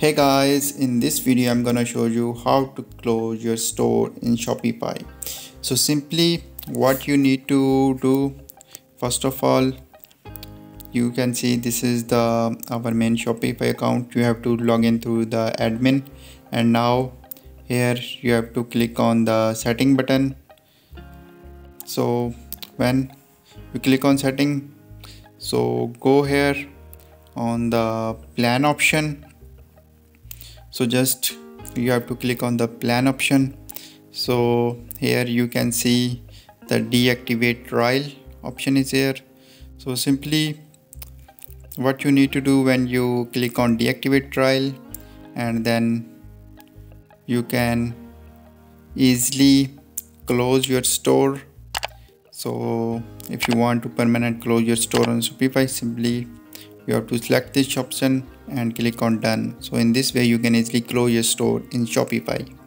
Hey guys, in this video I'm gonna show you how to close your store in Shopify. So simply what you need to do first of all you can see this is the our main Shopify account. You have to log in through the admin. And now here you have to click on the setting button. So when you click on setting so go here on the plan option so just you have to click on the plan option. So here you can see the deactivate trial option is here. So simply what you need to do when you click on deactivate trial and then you can easily close your store. So if you want to permanent close your store on Shopify simply you have to select this option and click on done. So in this way you can easily close your store in Shopify